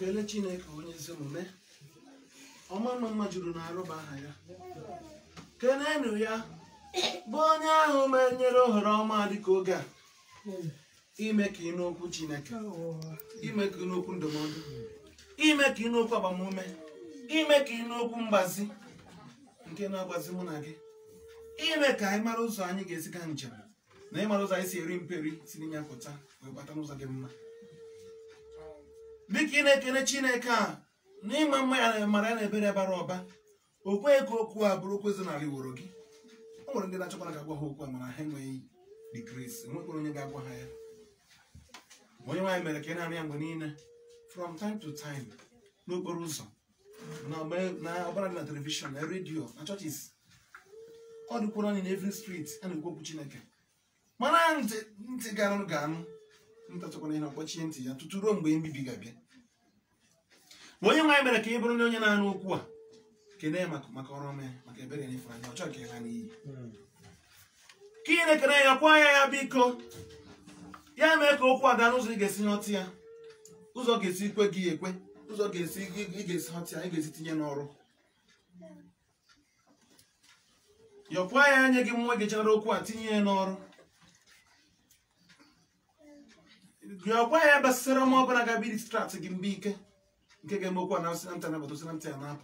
kelee chineke onye ezi omume ọma mma mma juru na arụba aha ya kenenu ya bụ onye ahụ menyere ohere ọma ka oge a ime ka ị n'okwu chineke ime ka ị n'okwu ndụmọdụ ime ka ị n'okwu agbamume ime ka ị n'okwu mgbazi nke na-agbazi mụ na gị ime ka anyị mara ụzọ anyị ga-esi njem na ịmara ụzọ anyị si eri mperi si n'inye pụta wee gbata n'ụzọ gị mma dịka ị na-ekene chineke a n'ịma mma ya mara ya na ebere bara ọba o kweghị ka okwu a bụrụ okwu ezinala iworo gị o nwere ndị na-achọkwara ka agwa ha okwu a mana ha enweghị digres enwekwara onye ga-agwa ha ya onye nwaanyị mere ka ị na-arụ ya mgbe niile from time to time n'okporo ụzọ na ọbara dị na telivishọn na redio na chọchis ọ dịkwuru anyị na every street a na-ekwu okwu chineke mara ntị ntị ga-anụ nta chọkwara ihe na-akpọchie ntị ya tutu ruo mgbe mbibi ga-abịa ma onye nwaanyị mere ka ị bụrụ onye na-anụ okwu a kelee maka ọrụ ọma ya maka ebere na ifeanya ọ chọrọ ka ịla n'iyi ka ị na ya kwụọ anya ya biko ya mee ka okwu a gaa n'ụzọ ị ga-esi nhọta ya ụzọ ga-esi kwe gị ekwe ụzọ ga-esi ị ga-esi họta ya ị ga-esi tinye n'ọrụ yọkwaa ya anya gị nwa gị okwu a tinye ya n'ọrụ yọkwaa ya gbasara ma ọ bụla ga-abịa gị mgbe ike nke ga-eme okwu na ya na-apụ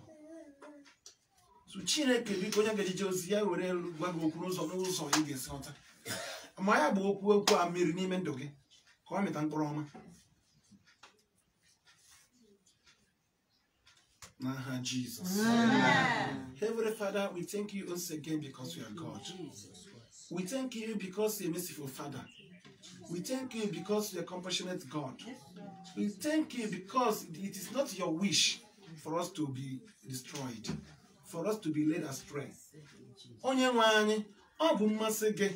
so chineke biko onye ga-ejije ozi ya were gwa gị okwu n'ụzọ n'ụzọ ị ga-esi ọta ma ya bụ okwu okwu a mmiri n'ime ndụ gị ka ọ mịta mkpụrụ ọma Naha Heavenly Father, we thank you once again because you are God. We thank you because you're merciful Father. We thank you because you're compassionate God. We thank you because it is not your wish for us to be destroyed, for us to be led astray. Onye nwe anyị, ọ bụ mmasị gị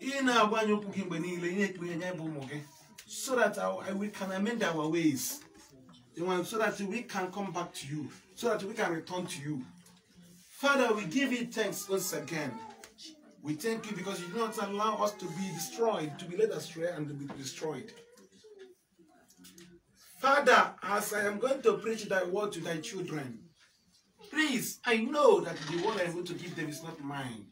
ị na-agwa anyị okwu gị mgbe niile ị na-ekpughe anya bụ ụmụ gị so that we can amend our ways so that we can come back to you so that we can return to you. Father, we give you thanks once again. We thank you because you do not allow us to be destroyed, to be led astray and to be destroyed. Father, as I am going to preach thy word to thy children, please, I know that the word I'm going to give them is not mine,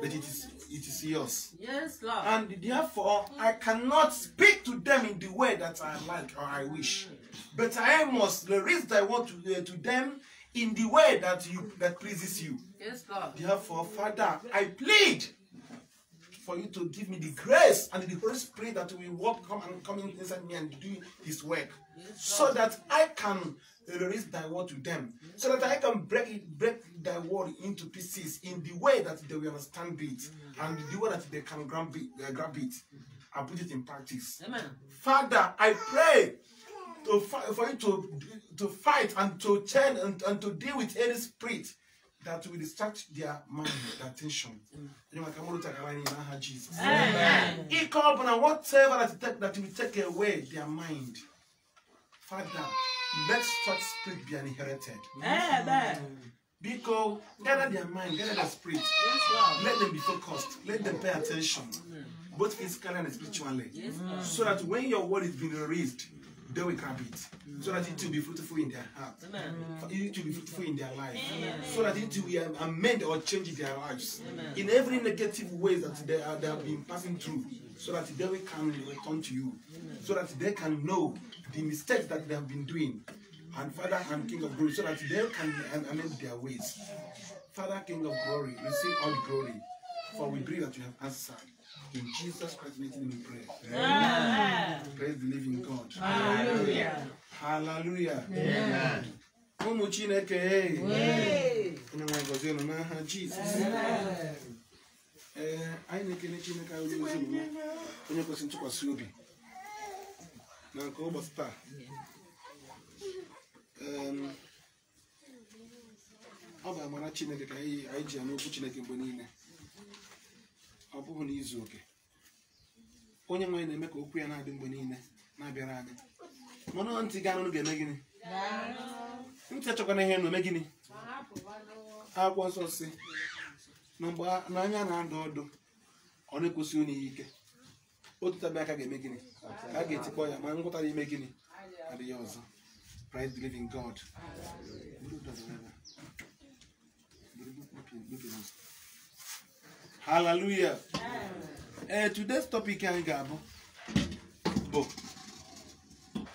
but it is, it is yours. Yes, Lord. And therefore, I cannot speak to them in the way that I like or I wish, but I must release thy word to, uh, to them in the way that you that pleases you. Yes, Lord. Therefore, Father, I plead for you to give me the grace and the Holy Spirit that will walk come and come inside me and do his work. So that I can release thy word to them. So that I can break it, break thy word into pieces in the way that they will understand it mm. and the way that they can grab it, uh, grab it and put it in practice. Amen. Father, I pray to for you to to fight and to change and, and to deal with any spirit that will distract their mind, their attention. Mm. Jesus. Amen. Amen. Whatever that, take, that will take away their mind, Father, let such spirit be inherited. Amen. Because gather their mind, gather their spirit. Yes, let them be focused. Let them pay attention, both physically and spiritually. Yes, so that when your word is being raised, they will to it so that it will be fruitful in their heart mm. it will be fruitful in their life Amen. so that it will amend or change their lives Amen. in every negative way that they, are, they have been passing through so that they can return to you so that they can know the mistakes that they have been doing and Father and King of Glory so that they can amend their ways Father King of Glory receive all the glory for we believe that you have answered In Jesus Christ's name we pray. Amen. Praise the living God. Hallelujah. Hallelujah. Amen. Ụmụ eh. eh, Chineke onye nwe gọzie nọ n'aha Jizọs ee anyị na-ekele Chineke anyị onye ozi onye kwesịrị ntụkwasị obi na nke ụbọchị taa ọ bụ amara Chineke ka anyị ji ya n'okwu Chineke mgbe niile ọ bụghị na izu oke onye nwanyị na-eme ka okwu ya na-adị mgbe niile na-abịara anyị mana ntị ga-anụ ga-eme gịnị ntị achọkwana ihe na-eme gịnị akwụkwọ nsọ si na mgbe n'anya na-adụ ọdụ ọ na-ekwesị onye ya ike otu tabi aka ga-eme gịnị ka a ga-etikpọ ya ma ya ime gịnị adịghị ọzọ living God. Hallelujah. Uh, today's topic here, Gabo. Bo.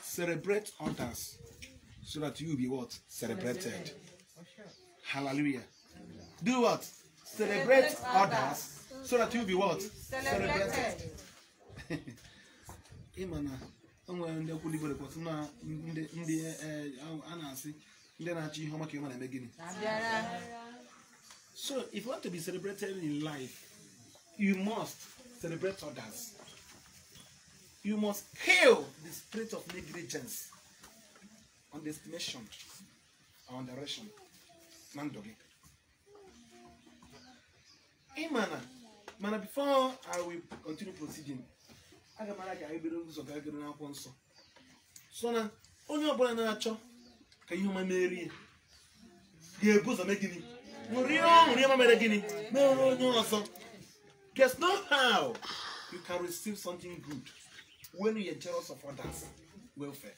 Celebrate others so that you be what? Celebrated. Hallelujah. Do what? Celebrate others so that you be what? Celebrated. Imana. o nwere ndị okwu igbo kwasị na ndị eh, a na-asị ndị na-achọ ihe ọma ka ịma na-eme gịnị So if you want to be celebrated in life, you must celebrate others. You must kill the spirit of negligence, on destination, or underration. Nandogi. Hey, mana. Mana, before I will continue proceeding, aga m aga ebere ụzọ ga agịrị n'akwụkwọ nsọ so na onye ọbụla na-achọ ka ihe ọma Murion, Murion Meregini. No, no, no, so. There's no how you can receive something good when you are jealous of others' welfare.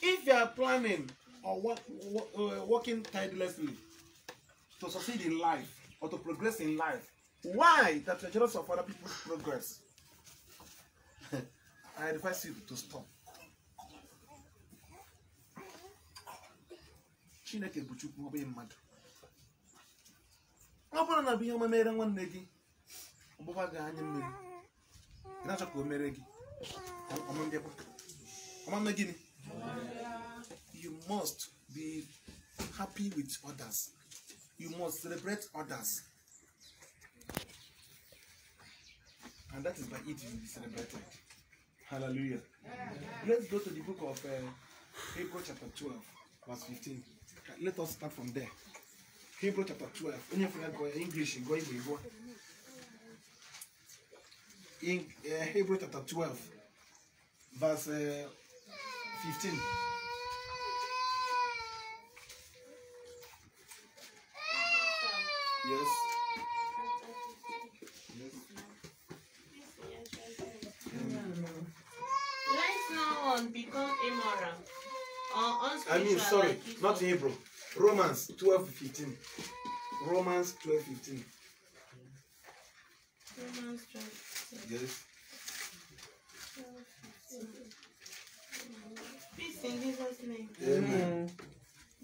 If you are planning or work, work, uh, working tirelessly to succeed in life or to progress in life, why that you're jealous of other people's progress? I advise you to stop. chineke bụ chukwu ọ bụghị mmadụ ọ bụrụ na bụ ihe ọma mere nwanne gị ọgbụgba gị anya mmiri na-achọ ka o mere gị ọmame gịnị you must be happy with others you must celebrate others and that is by eating. you be celebrated hallelujah let's go to the book of uh, eh, April chapter 12 verse 15 Let us start from there. Hebrew chapter 12. When you English, go Igbo. In uh, Hebrew chapter 12, verse uh, 15. Yes. sorry, not Hebrew. Romans 12 15. Romans 12 15. Romans 12 15. Yes. Peace in Jesus' name. Amen.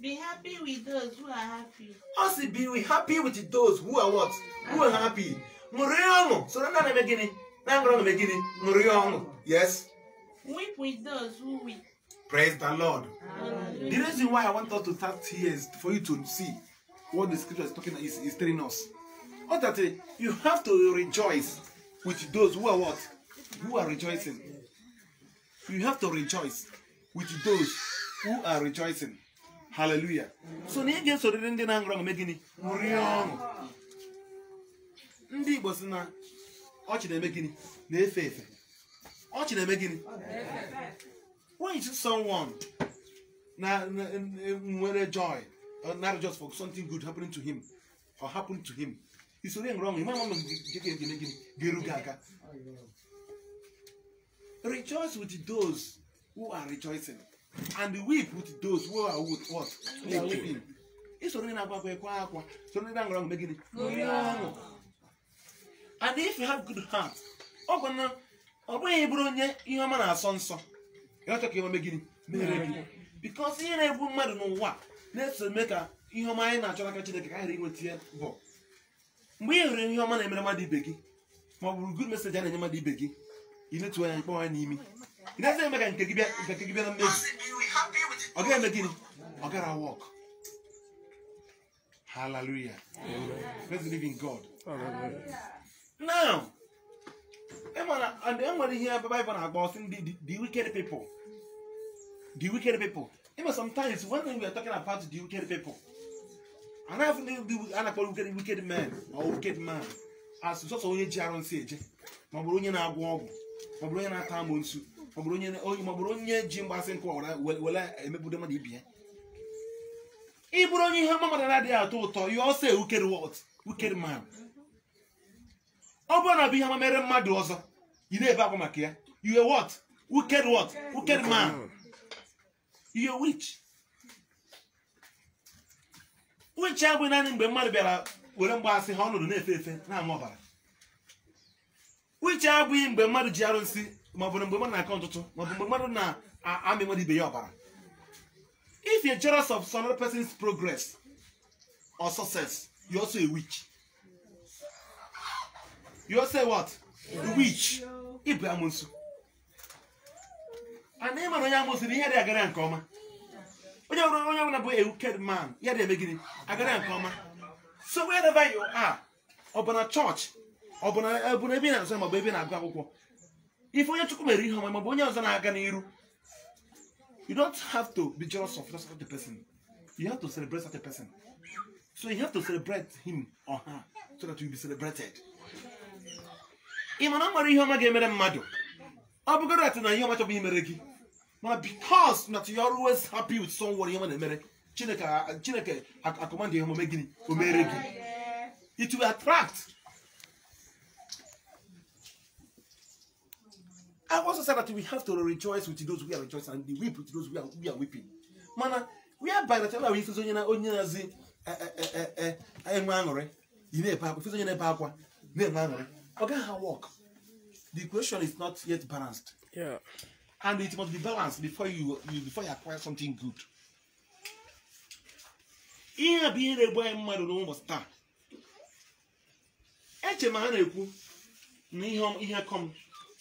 Be happy with those who are happy. Also be happy with those who are what? Who are happy. Murionu. So that's not the beginning. That's not the beginning. Murionu. Yes. Weep with those who weep. Praise the Lord. The reason why I want us to start here is for you to see what the scripture is talking is, is telling us. Not that uh, you have to rejoice with those who are what? Who are rejoicing. You have to rejoice with those who are rejoicing. Hallelujah. So na so na-aṅụrụ ọṅụ megịnị ṅụrịa na ọchị na-eme gịnị na-efe efe. ochi na-eme gịnị? When someone na nwere joy not just for something good happening to him or happen to him isoro ya nwere ọṅụ nke ga gịnị gịnị ga-eru gị aka rejoice with those who are rejoicing and weep with those who are with what they are weeping isoro ndị na-akwa akwa ekwe akwa soro ndị na-aṅụrụ ọṅụ mee gịnị ọṅụ and if you have good heart ọ bụ na ọ bụghị bụrụ onye ihe ọma na-asọ nsọ ịghọta ka ihe ọma gịnị mere gị because ihe na-egbu mmadụ n'ụwa na-eso eme ka ihe ọma anyị na-achọ n'aka Chineke ka anyị inweta ya bụ mgbe ị hụrụ ihe ọma na-emere mmadụ ibe gị ma ọ bụrụ gud message a na-enye mmadụ ibe gị ị netuo anya mkpọ anya n'imi ị na-ezi eme ka nke gị bịa na mmebi ọ gaghị eme gịnị ọ gara wọk hallelujah praise the living God now e nwere e ihe Baịbụl na-agba ọsị ndị the wicked people the wicked people. You know, sometimes when we are talking about the wicked people, and I have we are not wicked, wicked man or wicked man, as so so my brother, such only My brother, Mabronian Agwog, Mabronian Tamonsu, Mabronian, oh, Mabronia Jim Bassin Cora, well, I may put them on the beer. brother, you don't have Mamma and to Toto, you all say wicked what? Wicked man. Obana be a married mad also. You never come here. You are what? Wicked what? Wicked man. you're witch witch abụghị naanị mgbe mmadụ bịara were mgbaasị ha ọnọdụ na-efe efe na-ama ọbara witch abụghị mgbe mmadụ ji arụ nsị maọbụ mgbe mmadụ na-akọ ntụtụ maọbụ mgbe mmadụ na-amị mmadụ ibe ya ọbara if you're jealous of some other person's progress or success you're also a witch you're also a what? a witch ịbụ amusu. ana ịma na onye amụsiri ihe dị agara nke ọma onye ọbụla onye ọbụla bụ a man ya dị eme gịnị agara nke ọma so wherever you are ọ bụ na chọọchị ọ bụ na ebe ị na-azụ maọbụ ebe ị na-agụ akwụkwọ ife onye chukwu mere ihe ọma maọbụ onye ọzọ na-aga n'iru you don't have to be jealous of such a person you have to celebrate such a person so you have to celebrate him or her so that you be celebrated ị ma na ọ nwere ihe ọma ga-emere mmadụ ọ bụgodị atị na ihe ọma chọbụ imere gị because not you are always happy with someone ihe na-emere chineke uh, chineke akọmandị ihe omume gịnị o it will attract I also said that we have to rejoice with those we are rejoicing and weep with those we are, are weeping. Mana, we are by the time we feel onye na onye na-azị enwe aṅụrị, ị You akwa, feel onye you ebe akwa, na-enwe aṅụrị. Ọ gaghị work. The equation is not yet balanced. Yeah. and it must be balanced before you, you before you acquire something good ihe bụ ihe na-egbu mmadụ n'ụbọchị taa eche ma ha na-ekwu na ihe kọm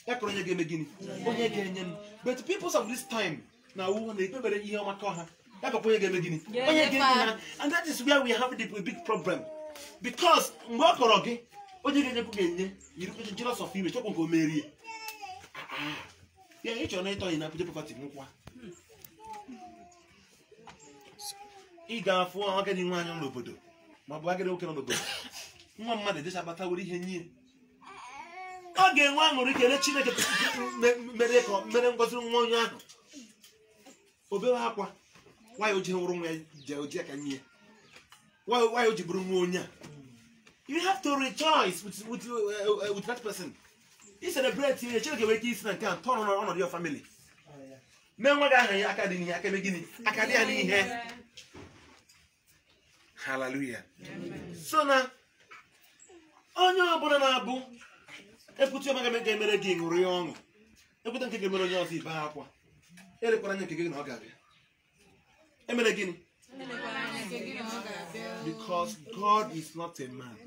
ya kọrọ onye ga-eme gịnị onye ga-enye m but peoples of this time na awụ na-ekpebere ihe ọma kọ ha ya kọkwa onye ga-eme gịnị onye ga-enye ha and that is where we have the big problem because mgbe ọ kọrọ gị onye ga-enyekwu ga-enye yiri kweche jealous of iwe chọkwụ nke o merie ah, ah ya ịchọrọ na ịtọ na pụta pọpati nkwa ị ga-afụ agadi nwaanyị nọ n'obodo ma ọ bụ agadi nwoke n'obodo nwa mmadụ dịchabata were ihe nye ọ ga-enwe aṅụrị kele chineke mere ka mere ngozi nwa onye ahụ obewe akwa nwaanyị ojii nwụrụ nwa ya je aka nye nwaanyị o bụrụ nwa onye a you have to rejoice with, with, uh, uh with that person iselebreti ihe chineke nwere ike isi na nke a tọrọ n'ọnọdụ ya famili oh, nwa enweghị aha ya aka dị n'ihe aka megịnị aka dị ya n'ihe haleluya so na onye ọbụla na-abụ ekwute ọma ga-emere gị ṅụrụ ya ọṅụ ekwute nke ga-emere onye ọzọ ibe akwa elekwara anya nke gị na ọ ga-abịa emere gịnị because God is not a man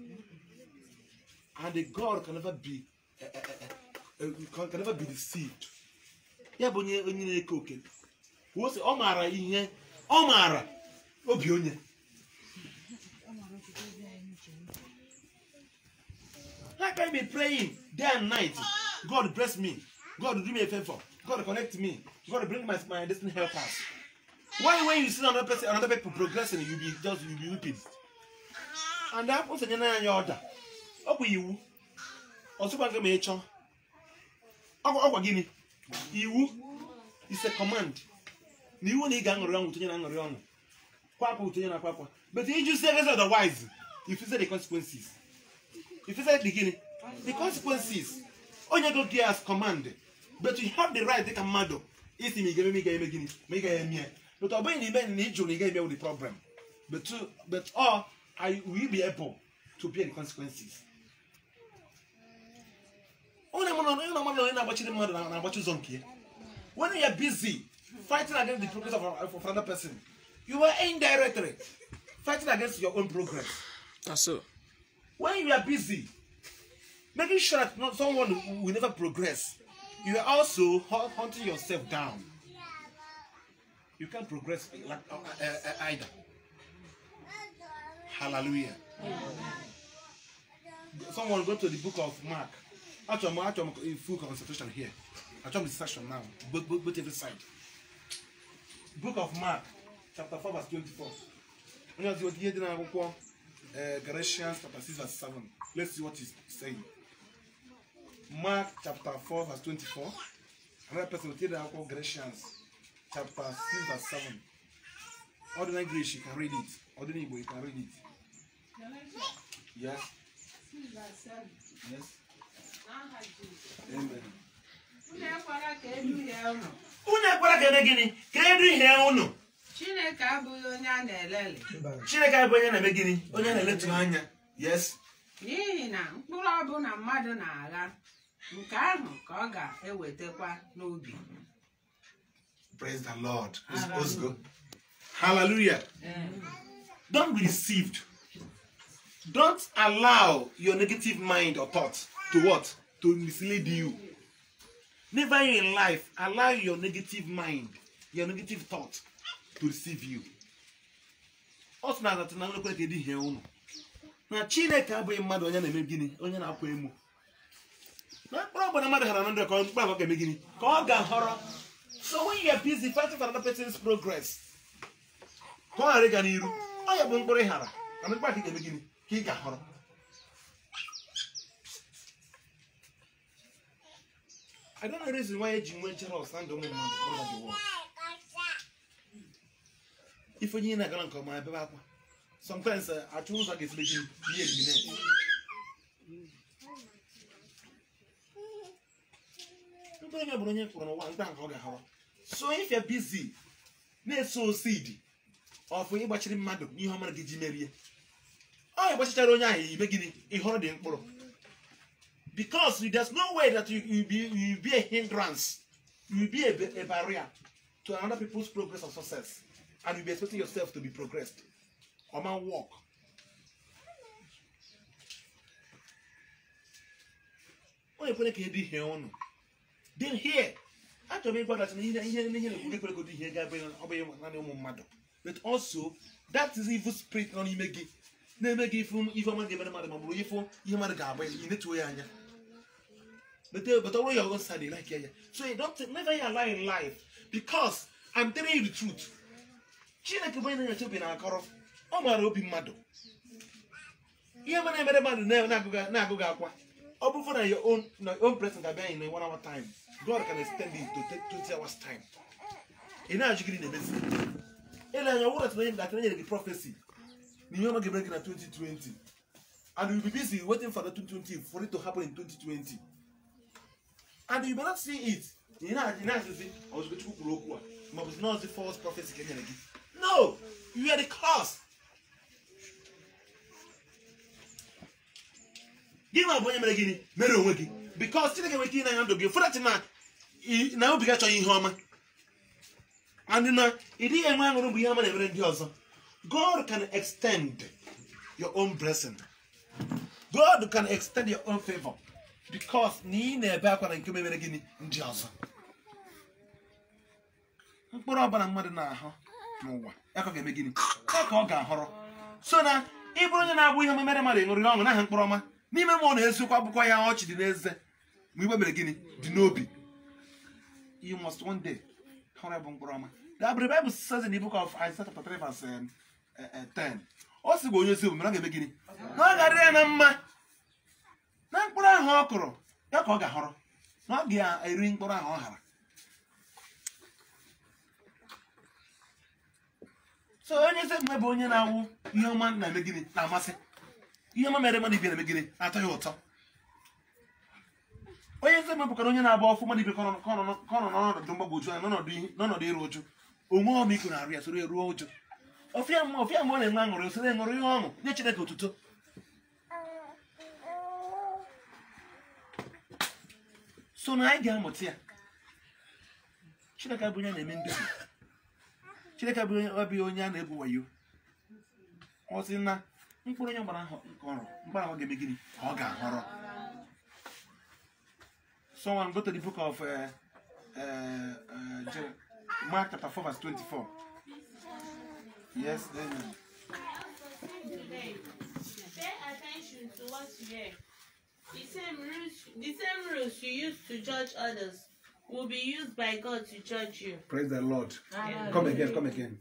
and a God can never be Eh, eh, eh, can never be deceived ya bụ onye onye na-eke oke kwuo sị ọ maara ihe ọ maara obi onye How can I be praying day and night? God bless me. God do me a favor. God connect me. God bring my, my destiny helpers. Why when you see another person, another people progressing, you be just you be weeping. And that person in your order. Up with you. ọzọkwa gị ma ị chọ ọkwa gịnị iwu ise kọmand na iwu na ị ga-aṅụrị ọṅụ tụnye na aṅụrị ọṅụ kwapụ tụnye na akwapụ but if you say otherwise you say the consequences you face the gịnị the consequences onye go gị as command but you have the right dịka mmadụ isi ma ị ga-eme ma ị ga-eme gịnị ma ị ga-eme ya but ọ bụghị na ime na ị na ị ga-eme the problem but ọ will be able to bear the consequences onye na-ama na onye na-agbachiri mmadụ na-agbachi ụzọ nke ya when you are busy fighting against the progress of, another person you are indirectly fighting against your own progress so. when you are busy making sure that someone will never progress you are also hunting yourself down you can't progress like, uh, uh, uh, either hallelujah someone go to the book of mark Actually, I'm actually in full concentration here. Actually, I'm distraction now. Both, both, both every side. Book of Mark, chapter 4, verse 24. When you are here, then I will eh, Galatians chapter 6, verse 7. Let's see what he's saying. Mark chapter 4, verse 24. Another person will tell the alcohol Galatians chapter 6, verse 7. Ordinary Greek, you can read it. Ordinary Igbo, you can read it. Yes. Yes. unu ekwela ka ede gịnị ka edu ihe unu chineke abụghị onye a na-elele chineke abụghị onye na-eme gịnị onye a na-eletụ anya yes n'ihi na mkpụrụ ọbụla mmadụ na-agha nke ahụ ka ọ ga-ewetakwa n'obi praise the lord hallelujah don't be deceived don't allow your negative mind or thought to what to mislead you. Never in life allow your negative mind, your negative thought to deceive you. Ọ sị na anata na nlekwa kedu ihe ụnụ na Chineke abụghị mmadụ onye na-eme gịnị onye na-apụ emu na mkpụrụ ọgbara mmadụ hara na ndụ ka mkpụrụ abụọ ga-eme gịnị ka ọ ga-ahọrọ so when you are busy fighting for another person's progress ka ọ ghara ịga n'iru ọ ya bụ mkpụrụ ị na mkpụrụ aka ị ga-eme gịnị ka ị ga-ahọrọ I don't know the reason why eji nwe Charles na ndụ ụmụ mmadụ all the world. na-agara nke ọma ebe akwa. Sometimes achụ ụzọ ga-esiri gị ihe ebine. Mkpụrụ onye bụrụ onye ọ ga So if you're busy na-eso seed of ịgbachiri mmadụ n'ihe ọmara gị ji merie. Ọ ịgbachachara onye ahụ ibe gịnị dị mkpụrụ. because there's no way that you you be you be a hindrance you be a, a barrier to another people's progress or success and you be expecting yourself to be progressed or man work onye kwere ka edi ihe ụnụ dị hie achọrọ ịgwa dat ihe ihe ihe na-ekwuru ikwere ka odi ihe ga-abụ ọ bụghị naanị ụmụ mmadụ but also that is evil spirit nọ n'ime gị na-eme gị ife ọma ga-emere mmadụ ma ọ bụrụ ife ihe mmadụ ga-abụ inetuo ya anya But but the way you're going to like yeah, yeah. So you don't never you lie in life because I'm telling you the truth. Chineke bụ onye na-echebi na akọrọ ọ maara obi mmadụ ihe mere emere mmadụ na-agụghị akwa ọ bụrụ na your own na your own present abịa anyị na one hour time God can extend it to take twenty hours time ị na-ajụ gịnị na-emezi ele anya ọwụrụ atụrụ atụrụ nyere gị prophecy na ihe ọma ga-emere gị na 2020 and you be busy waiting for the 2020 for it to happen in 2020 and you may not see it ị na-asịzi ọzụgo chukwu kwuru okwu a maọbụ nọọsụ fọls prọfesi ka enyere no you are the cause you are bụ onye mere gịnị mere onwe gị bikọs chineke nwere ike ịnanya ndụ gị ụfọdụ na na obi gị achọghị ihe ọma and na ị dịghị enwe aṅụrụ mgbe ihe ọma god can extend your own blessing god can extend your own favor because na ị na-ebe akwa na nke memere gịnị ndị ọzọ mkpụrụ ọbụla mmadụ na-ahụ n'ụwa ka ga-eme gịnị ka ọ ga-ahọrọ so na ịbụrụ onye na-abụ ihe mere mmadụ ṅụrịrị ọṅụ n'aha mkpụrụ ọma n'ime m ọ na-eziokwu abụkwa ya ọchị dị n'eze ma igbe mere gịnị dị n'obi eh, eh, o si onye omume ọ ya na mma na mkpụrụ ahụ ọ kụrụ ya ka ọ ga-ahụrụ na ọ ga-eri mkpụrụ ahụ ọ ghara so onye eze bụ onye na-awụ ihe ọma na emegide na-amasị ihe ọma mere mmadụ ibe na emegide atọ ya ụtọ onye eze bụkara onye na abụ ọfụ mmadụ ibe ka ọ nọ n'ọnọdụ mgbagwoju anya n'ọnọdụ iru ụjụ onwe ọmịiko na-arụ ya soro eruo ụjụ ọfịa mgbe ọ na-enwe aṅụrị osoro enwere ihe ọṅụ nye Chineke otuto so na anyị ga-amụta ya chineke abụghị onye na-eme nduzi chineke abụghị onye a na-ebu wayo ọ sị na mkpụrụ onye gbara nke ọrụ mkpụrụ ahụ ga-eme gịnị ka ọ ga-ahọrọ someone go to the book of eh, eh, eh, Mark chapter 4 verse 24 yes amen pay attention to what you hear The same rules, the same rules you use to judge others will be used by God to judge you. Praise the Lord. Amen. Come again, come again.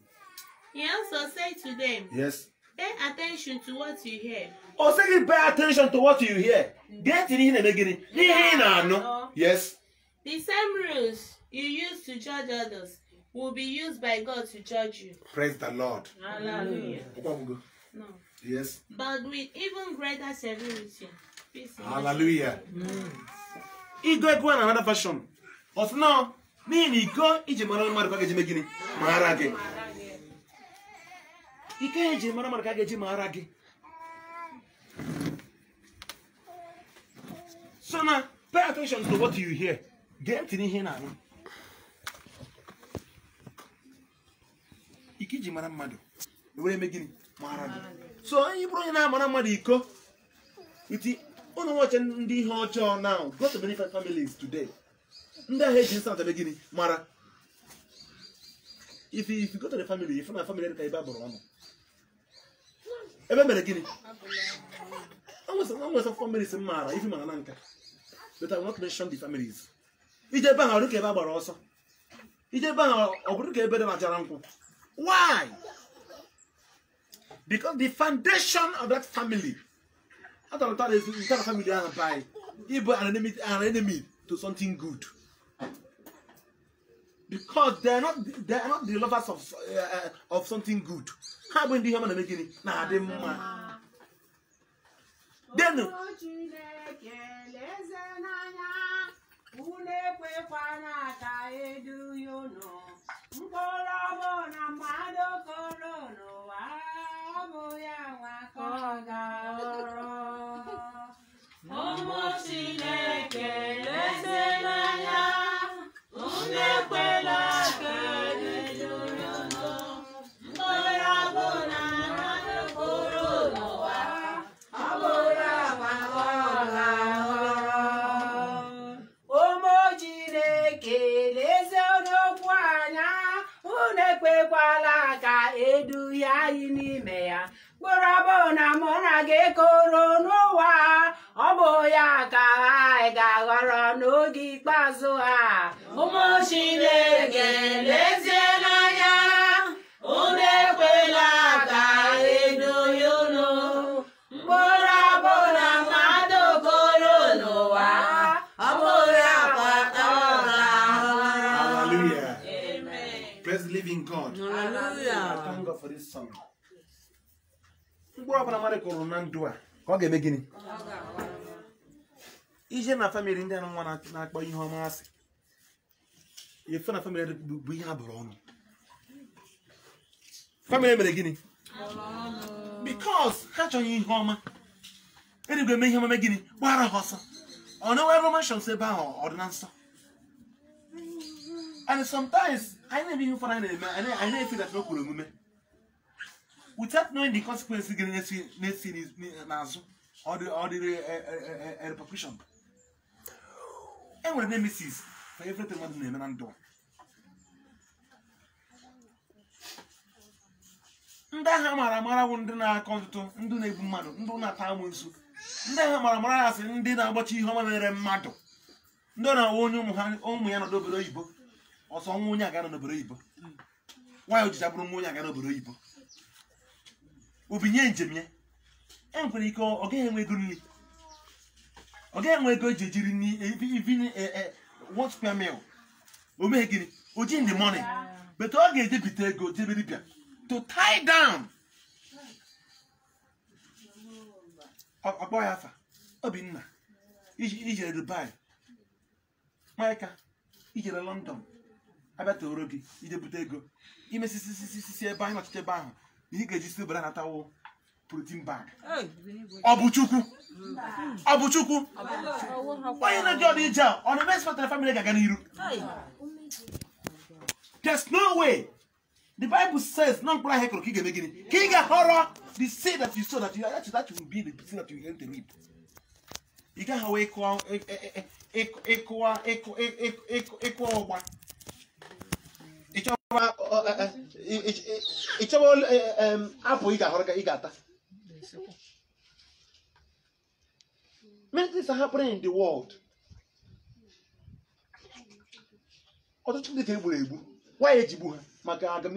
He also said to them, Yes. Pay attention to what you hear. O oh, sịghị pay attention to what you hear. Gee n'ihe na-eme gịnị? Yes. The same rules you use to judge others will be used by God to judge you. Praise the Lord. Hallelujah. No. Yes. But with even greater severity. Hallelujah. Mm. Ị go ekwu na another fashion. But now, me na iko iji mara mmadụ ka ga-eji mee gịnị maara gị. Iko eji mara mmadụ ka ga-eji maara So na pay attention to what you hear. Get in here now. anụ Iko iji mara mmadụ were eme gịnị maara gị. So onye bụrụ onye na-amara mmadụ iko iti ụnụ nwache ndị ihe ọjọọ na go to benefit families today ndị ahụ eji nsọ be gịnị mara if you go to the family if na family ka ebe gbara ọnụ ebe mere gịnị nwesa families maara ife mara na nka but I will not mention the families ije ebe ahụ ka ebe gbara ọsọ ije ebe ahụ ọ bụrụ ka ebe dị na jara nkwụ why because the foundation of that family I thought that is the family and by even an enemy an enemy to something good. Because they not they not the lovers of uh, of something good. How when the human are making it? Nah, they ma. Oh, Then. mkpụrụ ọbụ na mmadụ kọrọ bụghị anwa ka ọ ga-aghọrọ ụmụ Chineke leze mkpụrụ ọbụla mmadụ kụrụ na ndụ a ka ọ ga-eme gịnị ije na famịlị ndị anụ nwa na-akpọ ihe ọma asị efe na famịlị bụ ihe a bụrụ ọnụ famịlị mere gịnị bikos ha chọghị ihe ọma erigwe eme ihe omume gịnị gbara ha ọsọ ọ na-enwe romashons ebe ahụ ọ dị na nsọ and sometimes anyị na-eme ihe ụfọdụ anyị na-eme anyị na-efe dat n'okwuru omume without knowing the consequences gị na-esi n'azụ ọdịrị repercussion enwere nemesis for everything mmadụ na-eme na ndụ ndị agha mara amara bụ ndị na-akọ ọtụtụ ndị na-egbu mmadụ ndị na-ata amụnsu ndị agha mara amara ya sị ndị na-agbachi ihe ọma mere mmadụ ndị ọ na awa onye ụmụ ha ụmụ ya n'ọdụ n'obodo oyibo ọsọ nwa onye aga n'obodo oyibo nwaanyị ojiji abụrụ nwa onye aga n'obodo oyibo obinye njem ya enwere ike ọ gaghị enwe ego nri ọ gaghị enwe ego eji ejiri nri even one square meal o meghị gịnị o ji in the morning but ọ ga-ejebite ego jebe dibịa to tie down ọkpọ ya afa obinna ijere dubai maịka ijere london abịa toro gị ijebute ego imesisisisi ebe ahụ ọchịchị ebe ahụ ihe ga-eji si bara natawo protein bag ọ bụ onye na-eji ọdụ ije a famili ga-aga n'iru there's no way the bible says nọ mkpụrụ ahịa kụrụ ka ị ga-eme gịnị ka ị ga-akọrọ the seed that you sow that you that you that you be the seed that you intend to reap ị gaghị wee ịkụọ ịkụọ ịkụọ ịkụọ ọgba many things are happening in the world maka aga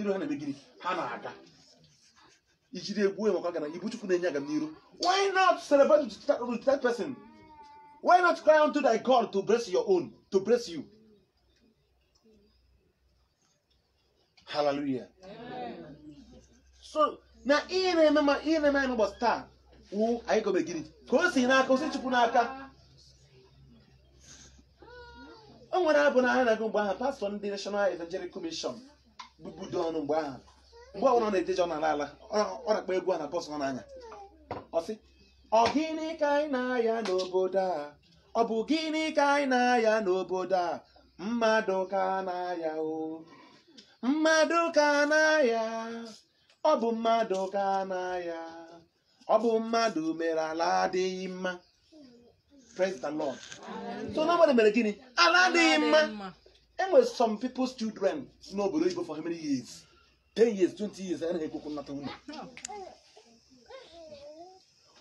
ijiri maka ibu why not celebrate with that person why not cry unto thy god to bless your own to bless you Hallelujah. Amen. So na ihe na-eme ma ihe na-eme anyị n'ụbọchị taa wu anyị gọbegiri ka o si n'aka o si chukwu n'aka o nwere abụ na na mgbe ahụ pastọ ndị National Evangelical kọmishọn bubudo ọnụ mgbe ahụ mgbe ọbụla ọ na-ejeje ọ na-ala ọ na-akpa egwu a na bọs ọ n'anya ọ sị ọ gịnị ka anyị na-aya n'obodo a ọ bụ gịnị ka anyị na-aya n'obodo a mmadụ ka na-aya o mmadụ ka na ya ọ bụ mmadụ ka na ya ọ bụ mmadụ mere ala adịghị mma praise the lord so nobody mere gịnị ala adịghị mma enwe some people's children n'obodo oyibo for how many years 10 years 20 years anaghị ekwekwu nnata ụlọ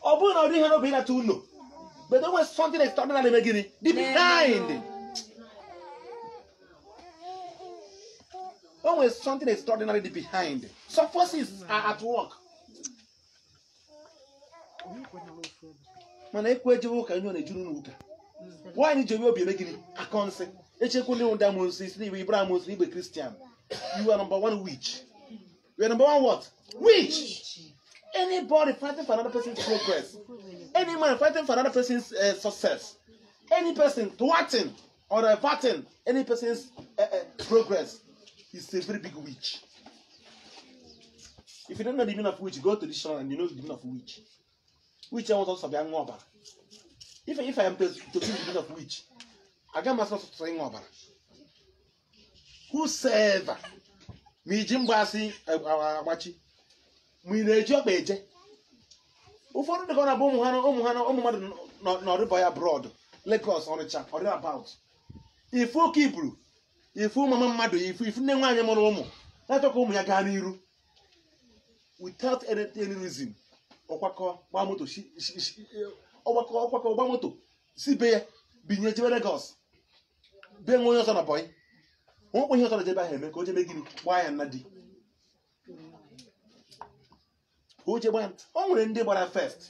ọ bụrụ na ọ dịghị n'obi ịnata ụlọ but enwere something extraordinary mere gịnị dị behind always something extraordinary behind. So forces are at work. mana ekwu ejewe ụka ihe ọ na-ejuru n'ụka nwaanyị ji obi obi eme gịnị aka nsị echekwu ndị ụda mụnsị si n'igbe ibra mụnsị n'igbe kristian you are number one witch you are number one what witch anybody fighting for another person's progress any man fighting for another person's uh, success any person thwarting or averting any person's uh, uh, progress is a very big witch. If you don't know the meaning of witch, go to dictionary and you know the meaning of witch. Witch I want us to be angoba. If if I am to, to the meaning of witch, I get myself to say angoba. Whosoever, me jimbasi agbachi, me na-eji ọkpa eje. Ụfọdụ dịka ọ na-abụ ụmụ ha ụmụ ha ụmụ mmadụ n'ọrịba ya brọd Lagos Ọnịcha ọrịa about ife oke iburu ifu mama mmadụ ifu ifu nne nwaanyị mụrụ ụmụ na-achọ ka ụmụ ya gaa n'iru without any ọgbakọ moto ọgbakọ gba moto si be ya binye jebe Lagos be nwe onye ọzọ na bọyị nwekwe ihe ọzọ na jebe ahụ eme ka o jebe gịnị gbaa ya nna di ka o jegba o nwere ndị gbara first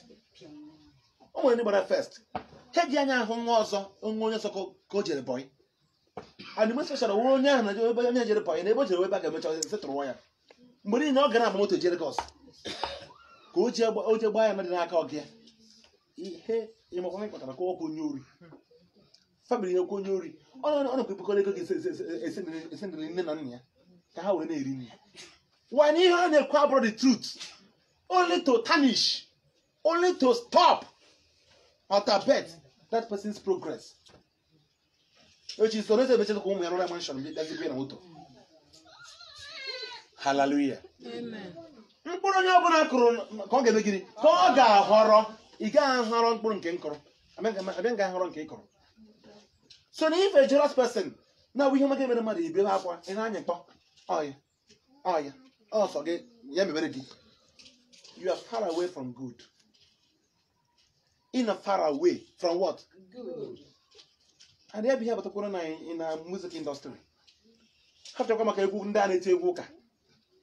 o nwere ndị gbara first ha ji anya ahụ nwa ọzọ nwa onye ọzọ ka o jere bọyị animation chọrọ wụrụ onye ahụ na ebe onye jere panye na ebe o jere ebe a ga-emecha setụrụ nwa ya mgbe niile ọ gara agbamoto Jerikọs ka o ji gbaa ya mmadụ n'aka ọgị ya ihe ịmakwana kpatara ka ọkwụ onye ori famili ya okwu onye ori ọ nakwa ekpekọrọ ego ga-esendịrị nne na nna ya ka ha were na-eri nri nwa na ihe a na-ekwu abụrụ the truth only to tarnish only to stop or to abet that person's progress Hallelujah. Amen. okuwumuyanola mwana shano byazigwira muto i so if a jealous person now we have a emere mmadụ You akwa ihe anya mkpọ ọya Oh yeah. Oh yeah. Oh gị you are far away from good in a far away from what good adị ebe ihe abatakwara na na music industry ha chọkwa maka egwu ndị a na-eti egwu ụka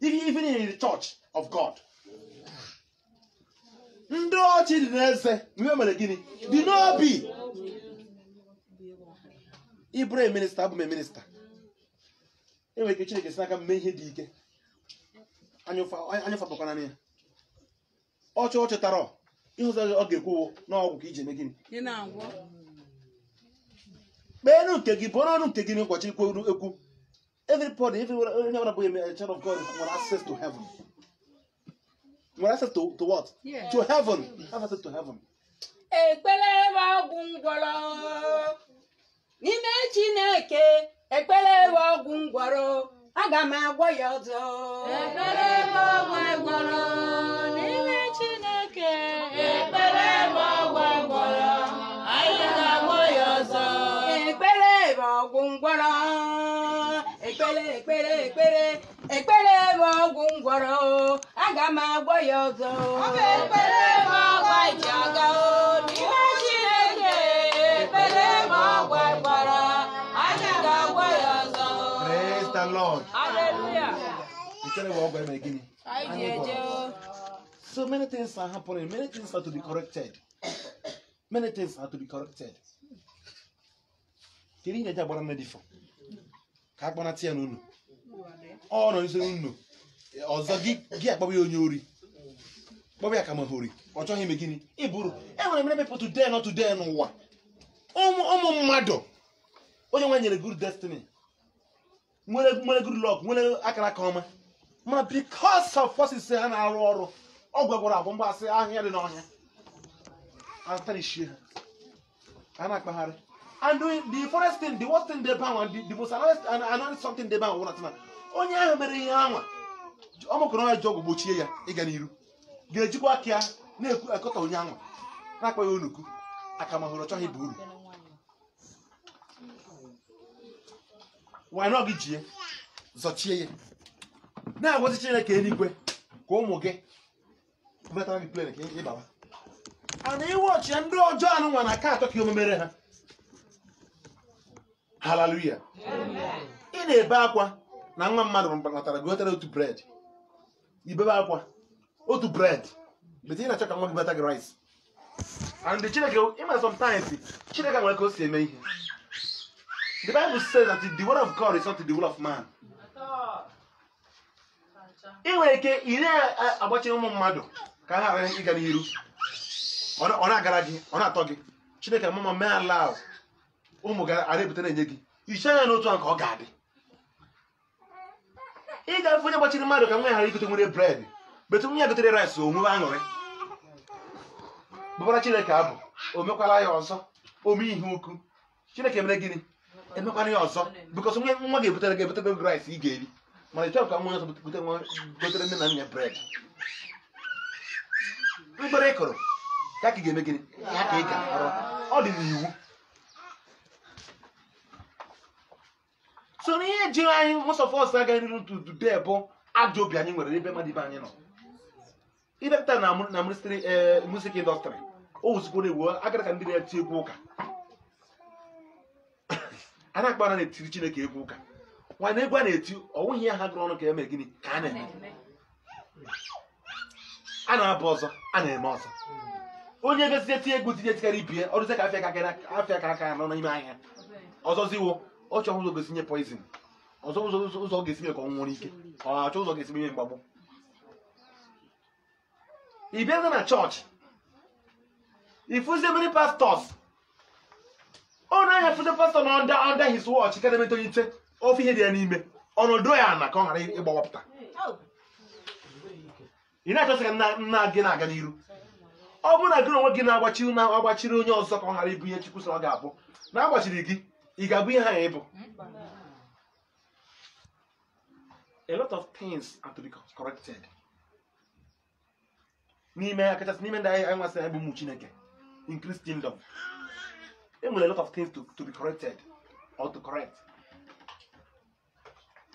even in the church of god ndị ọchị dị n'eze mgbe mere gịnị dị n'obi ịbụrụ e minista abụ m e minista enwere ike chineke si n'aka mme ihe dị ike anya fatụkwana ya ọchị ịhụ chetara ịhụzagị ọ ga-ekwuwo n'ọgwụ ka iji eme gịnị Benu kegi bono kegi ni kwachi kwa eku. Everybody, everyone, everyone boy, a child of God will access to heaven. Will access to, to what? To heaven. Have access to heaven. Ekpele wa gungworo. N'ime Chineke, ekpele wa gungworo. Aga m agwọ ya ọzọ. Ekpele wa gungworo. ekpere ekpere ekpere ekpere bụ ọgwụ ngwọrọ aga m agwọ ya ọzọ ekpere bụ ọgwụ ji aga n'ime Chineke ekpere bụ ọgwụ gbara anyị ga-agwọ ya ọzọ praise the Lord so many things are happening many things are to be corrected many things are to be corrected kedu ihe ji agbara mmedifo ka akpọnata ya n'ụlọ ọ nọ nso n'ụlọ ọzọ gị akpọba onye ori kpọba ya ka ma hori ọ chọghị ime gịnị ịbụrụ enwere m ebe pụtụ dee nọ n'ụwa ụmụ mmadụ onye nwe nyere good destiny nwere good luck nwere akara aka ọma mana because of forces ha na-arụ ọrụ ọ gwagwara agwụ mgbasị ahịa dị n'ọhịa ha a na-akpagharị and the forest thing the worst thing they ban the, the most another something they ban onye ahụ mere ihe anwa ọmụkụrụ ya ji ọgwụ gbochie ya ịga n'iru ga-ejikwa aka ya na-ekwu onye anwa na-akpa ya onuku akamahụrụ ma bụ uru wanyị gị jie zọchie ya na-agwazi chineke eluigwe ka ụmụ gị metara gị plen ka ịbaba ana iwe ọchị ndị ọjọọ anụnwa na aka atọ ka omemere ha haleluya ị na-ebe akwa na nwa mmadụ natara gotara otu bred ibebe akwa otu bred bete ị na-achọ ka nwa gị bata gị rice and chineke ịma sometimes chineke nwere ka o si eme ihe the bible says that the word of god is not the will of man ị nwere ike ị na ụmụ mmadụ ka ha ghara ịga n'iru ọ na-agara gị ọ na-atọ gị chineke mama mee ala ahụ ụmụ ga-arịpụta na-enye gị iche anya n'otu a ka ọ ga-adị ị ga-afụ onye gbachiri mmadụ ka nwa ya ghara igote nwere bred betụ nwa ya gotere rice onwewe aṅụrị bụbara chineke abụ o mekwala ya ọzọ ome ihe ukwu chineke mere gịnị emekwala ya ọzọ bikọs nwa nwa ga-ebutere gị ebutego rice ị ga-eri mana ịchọrọ ka nwa ya gotere nne na nna bred mkpere ị kụrụ ya ka ị ga-eme gịnị ya ka ị ga-arụ ọ dị n'iwu so na ihe jiri anyị most of us agaghị n'iru today bụ ajọ obi anyị nwere ebe mmadụ ibe anyị nọ idepụta na music industry o wuzikworo ewu agara ka ndị na-eti egwu ụka a na-akpa na na-etiri chineke egwu ụka nwa na egwu a na-eti ọnwụghị ya ha gụrụ ọnụ ka eme gịnị ka a na-eme a na-abụ ọzọ a na-eme ọzọ onye bezie tie egwu tinye tikarị ibie ọrụzie ka afịa aka aka n'ime ahịa ọzọziwo ọchọ ụzọ ga nye poizin ọzọ ụzọ ọ ga-esinye esi ka ọ nwụrụ ike ọ na-achọ ụzọ ga esi nye mgbagbu ị bịaza na chọọchị ifuzie mmiri pastọs ọ na-anya pastọ na ọnda ọnda his wọch ka na-emetọ ite ofe ihe dị ya n'ime ọnọdụ ya na ka ọ ghara ịgbawapụta ị na-achọsị ka nna gị na-aga n'iru ọ bụrụ na gị na onwe gị na-agbachiri onye ọzọ ka ọ ghara ibu ihe Chukwu sị ọ ga-abụ na-agbachiri gị ị ga-abụ ihe anyị bụ a lot of things are to be corrected n'ime ya kachasị n'ime ndị anyị nwasị anyị bụ ụmụ chineke in christendom e nwere a lot of things to, to be corrected or to correct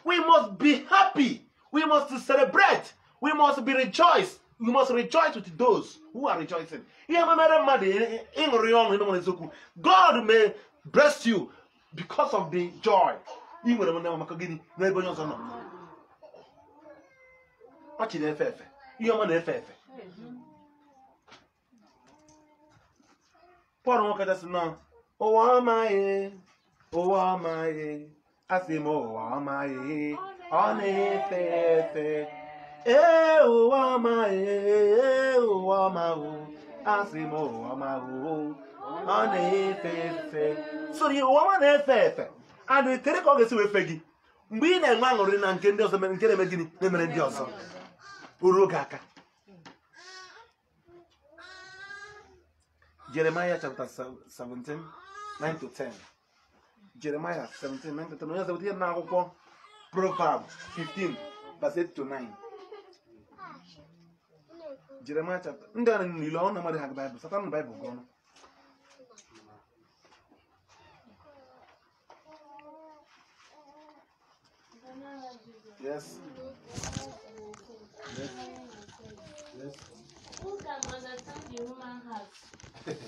we must be happy we must celebrate we must be rejoice we must rejoice with those who are rejoicing ihe mere mmadụ ịṅụrị ọnụ ime nwere eziokwu god may bless you because of the joy ị nwere m maka gịnị n'ebe onye ọzọ nọ ọchị na-efe efe ihe ọma na-efe efe pọl nwoke jasị nọ ụwa amaghị ụwa amaghị asị m ụwa amaghị ọ na-efe efe ee ụwa amaghị ee ụwa amaghị asị m ụwa amaghị ọ na-efe efe so ụwa nwa na-efe efe adịghị etere ka ọ ga-esi wee fe gị mgbe ị na-enwe aṅụrị na nke ndị ọzọ nke na-eme gịnị na-emere ndị ọzọ ruo oge aka Jeremaya chapter 10 Jeremaya 179 10 onye ihe na akwụkwọ Proverb 15 9 Jeremaya ndị ọrụ na ha Baịbụl Baịbụl gị ọnụ Yes. Yes. Yes. Who can understand the human heart?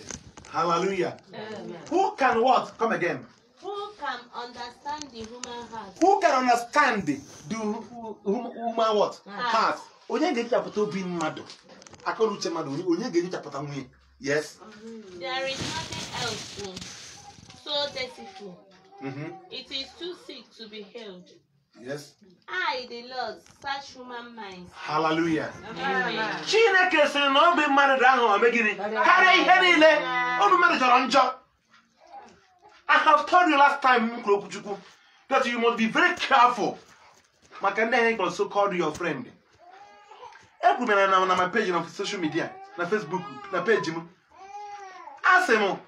Hallelujah. Amen. Who can what? Come again. Who can understand the human heart? Who can understand the, the human what? Ah. Heart. Onye ga-enyochapụta obi mmadụ, akọrọ uche mmadụ, onye ga-enyochapụta nwunye. Yes. There is nothing else so, so Mm -hmm. It is too sick to be healed. Yes. I, the Lord, search human minds. Hallelujah. Chineke sịrị na obi mmadụ ahụ ome gịnị karịa ihe niile obi mmadụ jọrọ njọ. I have told you last time m kwuru okwuchukwu that you must be very careful maka ndị anyị also called your friend. Ekwuru m na na my page na social media na Facebook na page m. sị m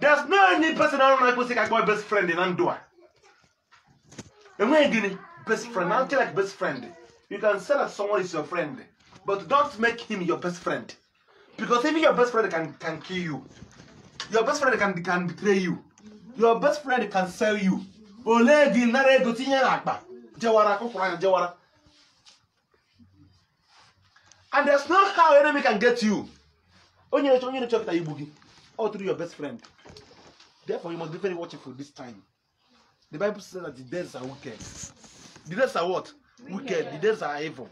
there's no any person ọ na-ekwesịghị ka akpọ best friend na ndụ a. And when again, best friend, I like best friend. You can say that someone is your friend, but don't make him your best friend. Because even your best friend can, can kill you. Your best friend can, can betray you. Your best friend can sell you. Ole gị nara ego tinye n'akpa jewara akwụkwọ anya jewara. And there's no how enemy can get you. Onye na-echọ onye na-echọ kịta igbu gị. All through your best friend. Therefore, you must be very watchful this time. The Bible says that the days are wicked. The days are what? Wicked. The days are evil.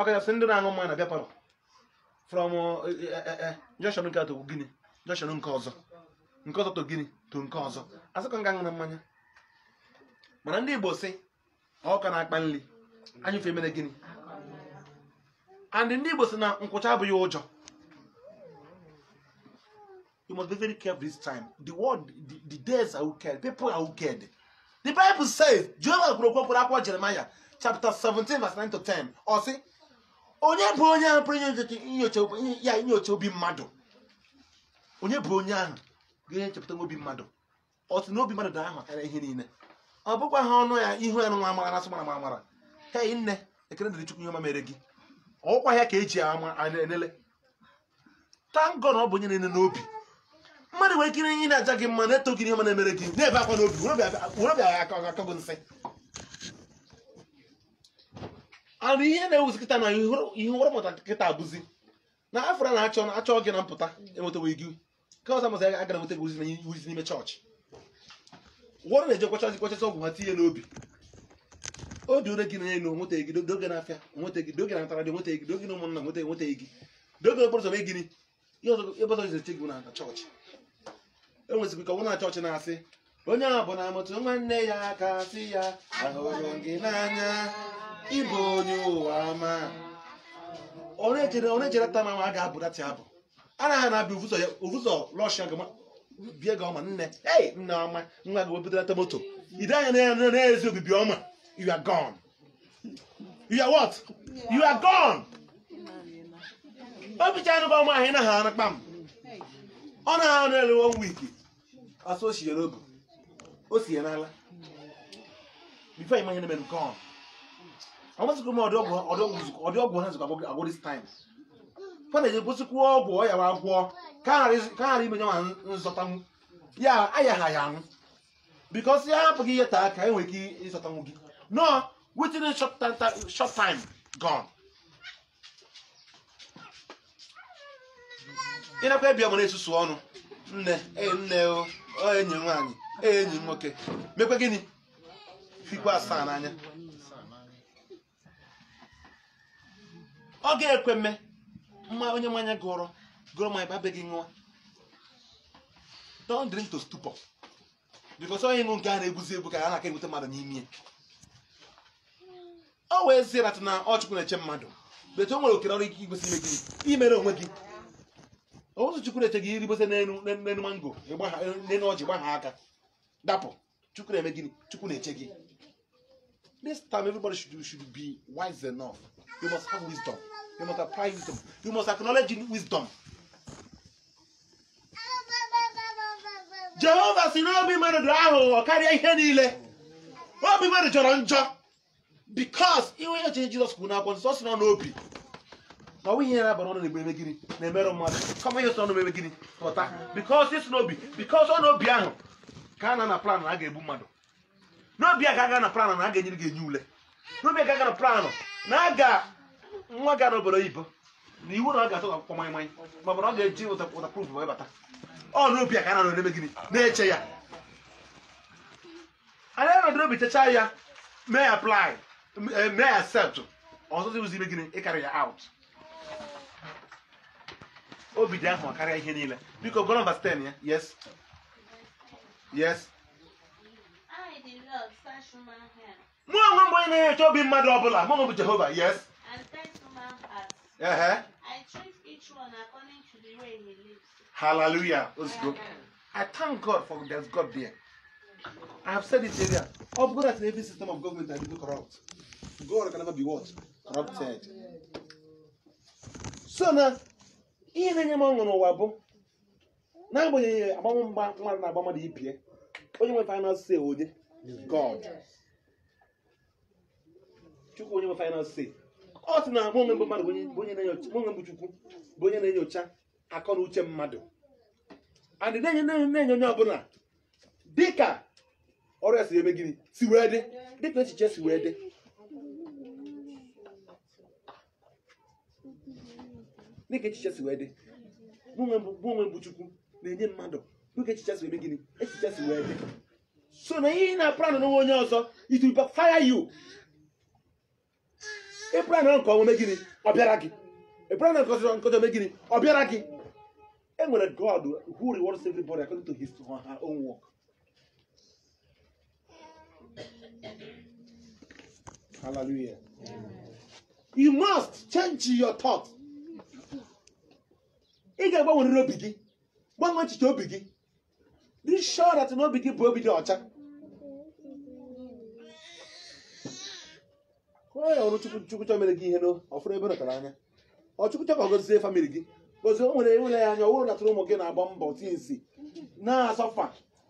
Okay, ndị na aṅụ mmanya na bịakwanụ from uh, uh, uh, junction nke to gịnị junction nke ọzọ nke ọzọ to gini to nke ọzọ asịkọ nga aṅụrụ mmanya mana ndị Igbo si ọka na-akpa nri anyụfe mere gịnị and ndị Igbo si na nkwụcha abụghị ụjọ You must be very careful this time. The word, the, the days are wicked. People are wicked. The Bible says, Jehovah kwuru okwu akwụkwọ Jeremiah chapter 17 verse 9 to 10 ọ sị onye bụ onye ahụ pụrụ ya inyocha obi mmadụ onye bụ onye ahụ ga-enyechapụta obi mmadụ ọ sị na obi mmadụ dị ahụ karịa ihe niile ọ bụkwa ha ọnụ ya ihu ya nwa amara na-asụ mara mara mara hei nne ekele dịrị Chukwu ihe ọma mere gị ọkwa ya ka e ji ama anele thank God na ọ bụ onye na-ene n'obi mmadụ nwere ikiri ihe na-aja gị mma na-eto gị ihe ma na-emere gị na-ebe akwa n'obi were aka aka gị nsị anụ ihe na-ewuzi na ihe nwere mụta kịta abụzi na afra na-achọ na-achọ gị na mpụta enwetabeghị gị ka ọzọ mazị aga na nwetabeghị ozi na ihe n'ime chọọchị wọrọ na-eje kwachasị kwachasị ọgwụ ha tinye n'obi obi ore gị na elu onwetaghị gị doge na afịa onwetaghị gị doge na ntara dị gị doge na ụmụnna gị doge enwezikwa ka ọbụna chọọchị na-asị onye a bụ na amụtụ nwanne ya aka sị ya ahụrụ gị n'anya ịbụ onye ụwa ma onye ejere ta ma a ga-abụdati abụ a na ha na ya ụzọ rọshia bie gị ọma nne ei nne ọma nwa gị wepụtarata moto ide anya na-ezi obibi ọma you are gone you are what you are gone obicha anụgba ọma anyị na ha anakpa m ọ na ha nụ elu one week asọ o siere obu o sie n'ala before ịmanye na-eme nke ọnụ ọmasịkwụ m ọdị ọgwụ ha zụkwa agwụ this time fa na-eji kwụsịkwụ ọgwụ ọ yawa agwụọ ka ghara imenye nwa nzọtanwu ya aya ha ya anwụ bikọs ya hapụghị ihe taa ka enwere ike ịzọtanwu gị nọ within short time gone ị nakwa ebe ọma na-esusu ọnụ nne eh, nne o oh. enyi nwaanyị enyi nwoke mekwe gịnị fikwa asaa n'anya ọ ga-ekwe mme mma onye mmanya gụrụ gụrụ ma ịbabe gị nwa don't drink to stupor because onye ṅụ nke a na-ebuzi ebu ka a na-aka ebute mmadụ n'ime ọ wee zi na ọ chukwu na-eche mmadụ betu o nwere okere ọrụ ike igosi ime gịnị imere onwe gị mango ọjị aka gịnị na this time everybody should, should be wise enough you must have wisdom you must apply wisdom you must acknowledge wisdom jehova si na obi mmadụ dị aghụghọ karịa ihe niile obi mmadụ jọrọ njọ because iwe eche jizọs kwuru n'akwụkwọ nsọ si nọ n'obi na ọnwụ ihe na-abara ọnụ na-emereme gịnị na-emerụ mmadụ kama ihe ọnụ mere gịnị ghọta bikọs isi n'obi bikọs ọ n'obi ahụ ka a na na plan na a ga-egbu mmadụ n'obi a ga-aga na plan na a ga-enyere gị enye ule n'obi a ga-aga na plan na a ga nwa ga n'obodo oyibo na iwu na ọ ga-atụ akwụkwọ manyamanya ma ọ bụ ọ ga-eji ụtapruf wee bata ọ n'obi a ka a na na-eme gịnị na-eche ya anyị nọdụrụ obi checha ya mee apply eh, mee accept ọzọ ime gịnị ịkarị ya out obi oh, dị ahụ karịa ihe niile biko gụrụ mba sten ya yes yes mụ onwe m onye na-enyocha obi mmadụ ọbụla mụ onwe bụ jehova yes ehe uh-huh. hallelujah ozugbo uh-huh. i thank god for there's god there i have said it earlier All bụrụ that every system of government that is corrupt god can never be what corrupted so na ihe na-enye m ọṅụ n'ụwa bụ n'agbanyeghị agbanwe mgba mmadụ na agba mmadụ ibie onye nwe final say onye god chukwu onye nwe final say ọ sị na mụ onwe mbụ mmadụ bụ onye na-enyocha mụ onwe mbụ chukwu bụ onye na-enyocha akọ na uche mmadụ adị na-enye na-enye onye ọbụla dịka ọrụ ya si eme gịnị si wee dị dịka echiche si wee dị dịka echiche si wee dị bụ onwe bụ chukwu na-enye mmadụ dịka echiche si wee gịnị echiche si wee dị so na ihe ị na-apranụ onwe onye ọzọ it will backfire you ịpranụ nke ọnwa gịnị ọ bịara gị ịpranụ nke ọzọ gịnị ọ bịara gị e nwere God who rewards everybody according to his or own work hallelujah you must change your thoughts ị ga-agbanwerịrị obi gị gbanwee echiche obi gị dị na obi gị bụ obi dị ọcha kụọ ya ọrụ chukwu chukwuchọ mere gị ihe n'ọfụrụ ebe nọtara anya Ọchukwu chukwuchọ gozie famili gị gozie o nwere enwere ya anya ọwụrụ natụrụ ụmụ gị na-agba mbọ tinsi ya na-asọfa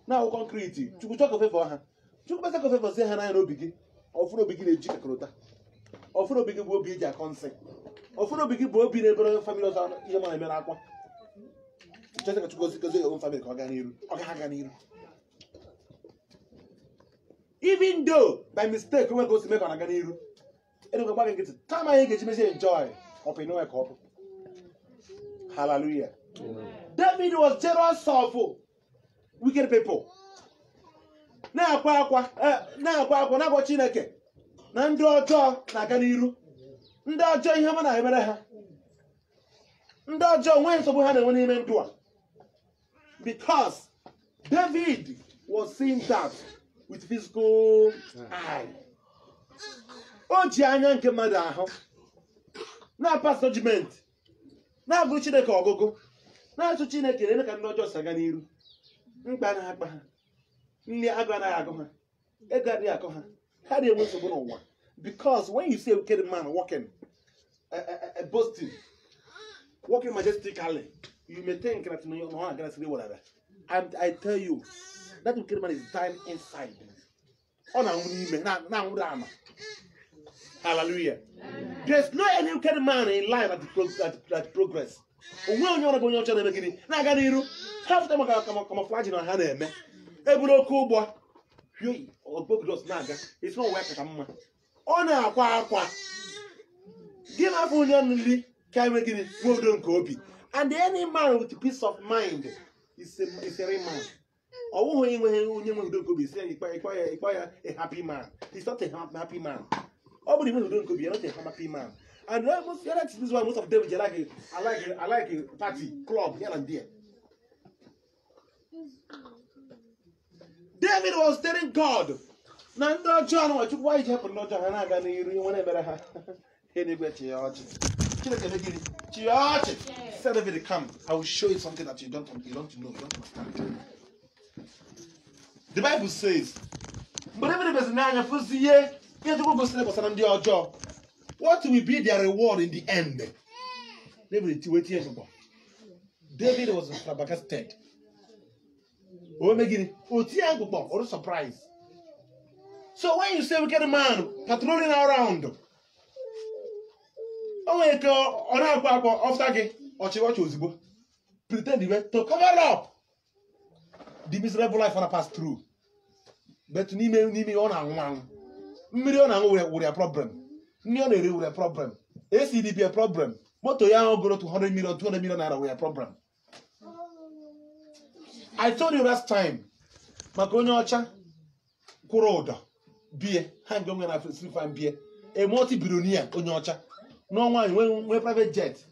na-awụ kọnkriti chukwuchọ ka ofefọ ha chukwukpesa ka ofefọzie ha n'anya n'obi gị ọfụrụ obi gị na-eji kakọrọta ọfụrụ obi gị bụ obi eji akọ nsị ọfụrụ obi gị bụ obi na-ebere famili ọzọ ihe emere akwa Chineke gozi gozi own family ka ọ gaa n'iru ọ n'iru even though by mistake ka o si mee ka ọ na-aga n'iru gbaghị nkịtị taa anyị ga-eji enjoy ọpụ ka David was jealous wicked people na-akwa akwa na-akwa akwa na-agwa Chineke na ndị ọjọọ na-aga n'iru ndị ọjọọ ihe ọma ha ndị ọjọọ nsogbu ha na-enwe n'ime ndụ a eh, Because David was seeing that with physical eye. O ji anya nke mmadụ ahụ na apas judgment na-agụrụ Chineke ọgụgụ na-achụ Chineke na-eme ka ndị ọjọọ saga n'iru mkpa na akpa ha nri agụ anaghị agụ ha ego adịghị akọ ha ha na enwe nsogbu n'ụwa because wen you see a wicked man walking, eh, eh, eh, boasting, walking majestically You may think that you know, I'm going to say whatever. And I tell you, that wicked man is dying inside. Ọ oh, na-anwụ n'ime na-anwụrụ ama. Hallelujah. There's no any wicked man in life at, the pro at, at progress. onwe onye ọrụ bụ onye ọcha na-eme gịnị na-aga n'iru hapụta maka na ha na-eme eburu oke ụgbọ okpokidos na-aga isi ọwa kacha mma ọ na-akwa akwa gị na-afụ onye nri ka enwe gịnị nwe udo nke obi And any man with peace of mind is a, is a real man. Ọwụhụ inwe onye nwe udo nkobi si ịkwa ya ịkwa ya a happy man. He's not a happy man. Ọ bụrụ inwe udo nkobi, you're not a happy man. And most, yeah, that's is why most of them they like a, I like a, I like a party, club, here and there. David was telling God, na ndị ọjọọ anụnwa chukwu anyị ji hapụrụ ndị ọjọọ ha na-aga n'iru ihe na-emere ha ha na-egwe chi ya ọchị chineke megiri chi ya ọchị Instead of it come, I will show you something that you don't you don't know, you don't understand. The Bible says, What will be their reward in the end? David was flabbergasted. Or surprise. So when you say get a man patrolling around, oh, after ọchị ọchị ozugbo pretend iwe to cover up the miserable life na pass through bet n'ime n'ime ọ na-anwụ anwụ mmiri ọ na-anwụ were ya problem nri ọ na-ere were problem acdb a problem moto ya ahụ goro 200 million 200 million naira were problem i told you last time maka onye ọcha kwụrụ ụdọ bie ha nke onwe na free fine bie a multi onye ọcha n'ọnwa nwee private jet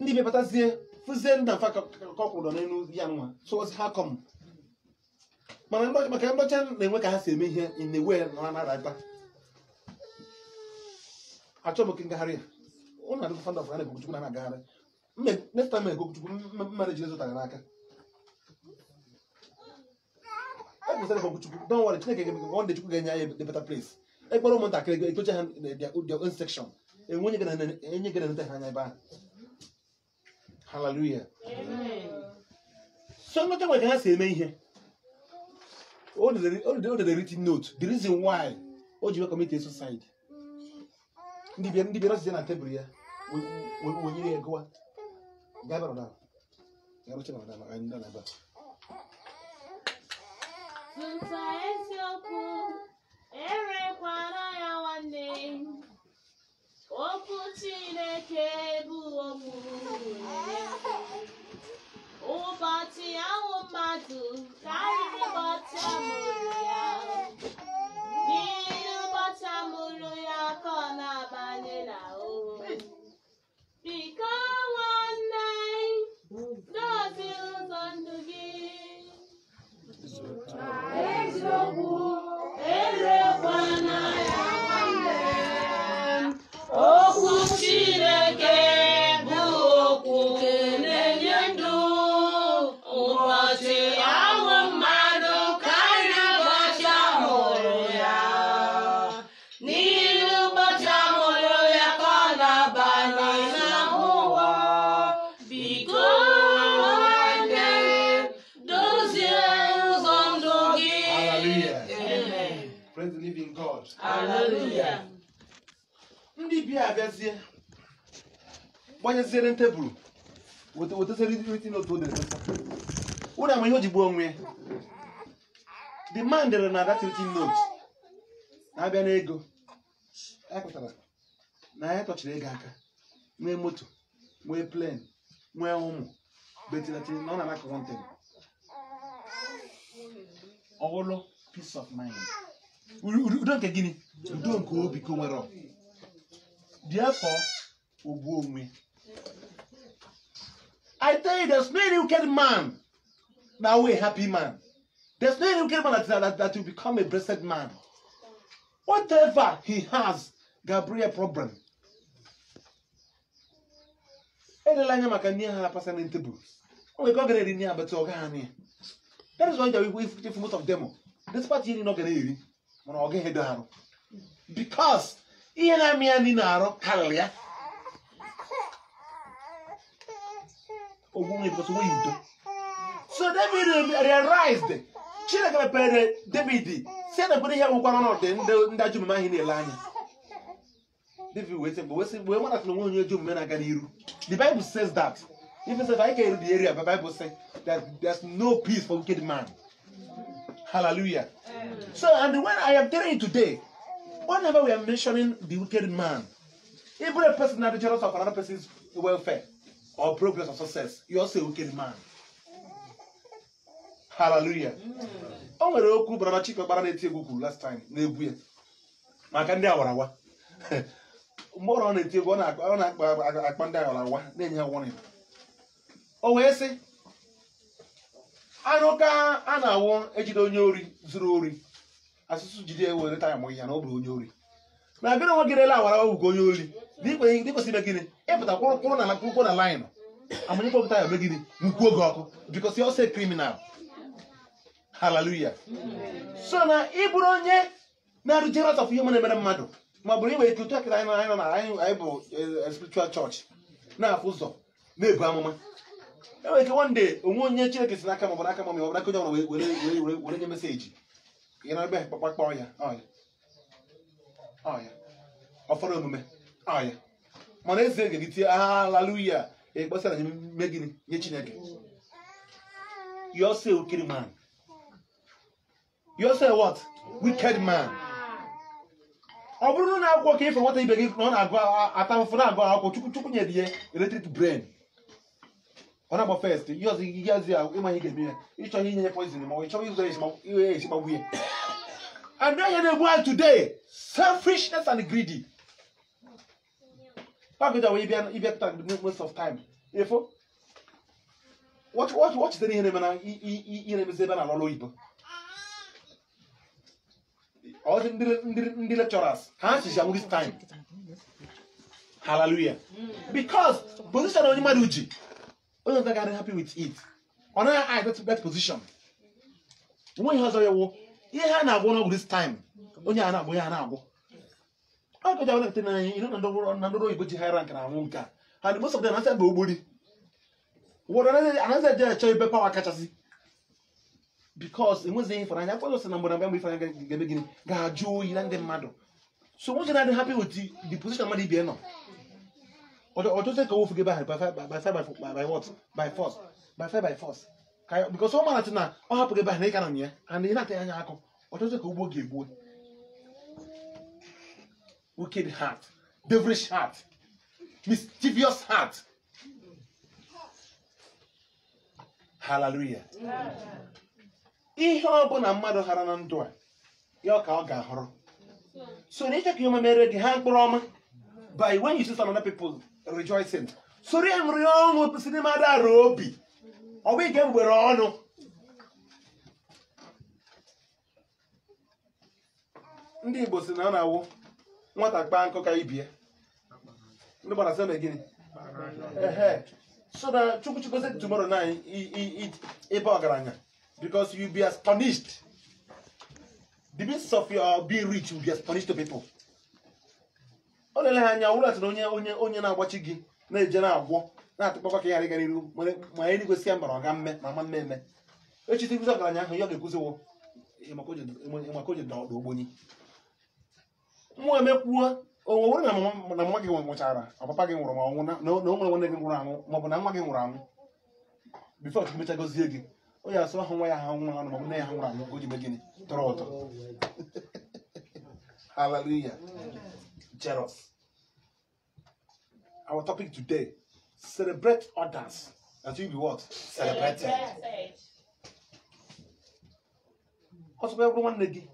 ndị bịabatazie fụzie nna mfa ka ọ kwụrụ n'elu ya nwa sozi ha kọm mana maka ndọcha na-enwe ka ha si eme ihe na-ewe na ha na-arata achọ m oke ngagharị ya ụlọ adịgụ fanda ọfụra na-egogochukwu na na-agagharị nefta ma egogochukwu mmadụ jiri zụtara n'aka ekwesịrị egogochukwu don wari chineke wonde chukwu ga-enye ya the better place ekpọrọ ụmụntakịrị ekpocha ha their own section enwe onye ga na-enete ha anya ebe ahụ Hallelujah. So not what has a here. All the all the written notes. The reason why all you commit suicide. Ndị bịa ndị bịa nọsịa na tebụl ya wee nyere ya gụwa gaba na garụcha na ọdama anyị nọ n'aba. Nta eziokwu erekwa Chineke bụ ụbọchị ahụ mmadụ karịrị ụbọchị amụrụ ya n'ihi ụbọchị amụrụ ya ka ọ na-abanye n'ahụhụ biko nwanne dozie ụzọ ndụ gị eziokwu dibịa abịazie gbanyeziere tebụl ụnụ ama ihe o ji gbuo onwe ya the man dere na that written note na-abịa n'ego na ya tọchiri ego aka nwee moto nwee plen nwee ụmụ betilatiri na ọ na akọrọ ntị peace of mind nwere Therefore, ugbu onwe. I tell you, there's no any wicked man na will happy man. There's no any wicked man that, that, that will become a blessed man. Whatever he has, Gabriel problem. Edela anya maka ndị ha na-apasa na tebụl. O nwere ka ọ ga-eri ihe abata ọ gaghị anyị. That is why they will if most of them. Despite ihe niile ọ ga na-eri, mana ọ gaghị edo arụ. Because ihe na-amị ya ndị na-arụ karịrịa ogwunwe bụsị nwe udo so david realized chineke mepere david si na ebere ihe nwụkwara ọnọdụ ndị ajọ omume ahụ na-ele anya david wee sị mgbe wee sị mgbe mmadụ sị na onwe onye ajọ omume na-aga n'iru the bible says that if you say i can read the area but bible say that there's no peace for wicked man hallelujah so and when i am telling you today whenever we are mentioning the wicked man, even a person that is jealous of another person's welfare or progress or success, you also a wicked man. Hallelujah. Mm. O nwere okwu brada Chike gbara na-eti egwu kwuru last time na-egwu ya maka ndị awarawa. Mgbe ọ na-eti egwu ọ na-akpa akpa ndị awarawa na-enye ha warning. O wee sị anụ ka a na-awụ ejide onye ori zuru ori asụsụ jide ewere ta ya mụ ya na ọ bụrụ onye ori na gịnị nwa gị rela awara ọgwụgwọ onye ori dị kwesịrị gịnị ịpụta kwụrụ na kwụkwọ na laịn amanye kpọpụta ya megide nkwu oge ọkụ bikọsi ọsọ kriminal haleluya so na ịbụrụ onye na-arụjere ọtọfụ ihe mana emere mmadụ ma bụrụ inwe ike otu akịta anyị anyị nọ na anyị bụ eh, spiritual church na-afụ ụzọ na-ebu amụma enwere ike one day onwe onye chineke si n'aka m bụ n'aka ma ọ bụ n'aka onye ọbụla were nye meseji ịnọ ebe kpakpakpa ọya ọya ọya ọfọdụ omume ọya mana eze ege gị tie haleluya ekpesa na me gịnị nye chineke yọse okiri man yọse what wicked man ọ bụrụ na akwụkwọ ka ife nwata ibe gị na ọ na-agụ ata afụfụ na-agụ akwụkwọ chukwu chukwu nye dị ya eletrik brain ọ na-agba fest ihe ọzọ ihe azụ ya ịmanye ga-eme ya ịchọ ihe inyenye poizin ma ọ chọrọ ịzụ ihe esi gbagbu ya and then the world today selfishness and greedy pagida wee bịa ịbịa taa the waste of time efo wọchite ihe na-eme na ihe na-emezi ebe na-alụ ọlụ oyibo ọdị ndị lecturers ka ha chicha nwụrụ time hallelujah because position onye mmadụ ji onye ọzọ gaghị happy with it ọ naghị aget bet position nwe ihe ọzọ ihe ha na-agwọ n'ọgwụ this time onye a na-agwọ ya na-agwọ ọ gaja wụ nakta n'anya ihe na ndọrọ na ndọrọ oyibo ji haịra nke na-anwụ nke a ha na most of them anasị bụ ogbori wụrụ anasị eje achọ ibe pawa kachasị ihe sị na mgbe na mgbe ifeanya ga-eme gịnị ga-ajụ oyi na ndị mmadụ so nwoke na-adị wit di mmadụ nọ But or to take a wolf by by by by by by what? By force. By fire by force. Because all man oh, na all happen by na kana nye and na tell anya akọ. Or to take a wolf gebo. Wicked heart, devilish heart, mischievous heart. Hallelujah. Ihe ọ bụla mmadụ hara na ndụ a, ya ka ọ ga-ahọrọ. So n'ịchọ ka ihe ọma mere gị ha mkpụrụ ọma by when you see some other people rejoicing soro m nri ọṅụ si n'ime adara obi ọ bụ ige mgbere ọnụ ndị igbo si na ọ na-awụ nwata kpaa nkụ ka ibie ndị gbara sị gịnị so na say tomorrow sị tomorrow na ịba ọgaranya because you be astonished the means of your being rich will be astonished to people ọ na-ele ha anya wụrụ atụrụ onye onye na-agbachi gị na-eje na-agwọ na-atụkpakwa ka ịghara ịgara iru ma anyị igwesị ya mbara ọga mme ma mme eme echi tikuzi ọgaranya ahụ ya ga-ekuziwo maka oji da ogbenye nwa emekwuo onwe nwere na mma gị nwụchara ọpapa gị nwụrụ ma ọnwụ ma bụ na nwa gị nwụrụ anwụ bifo chukwu mecha gozie gị onye asụ ahụ nwa ya ha nwụrụ ọ nne ya ha nwụrụ anwụ o ji tọrọ ụtọ thereof. Our topic today celebrate others. That you be what? Celebrated. Celebrate. Also, everyone negi.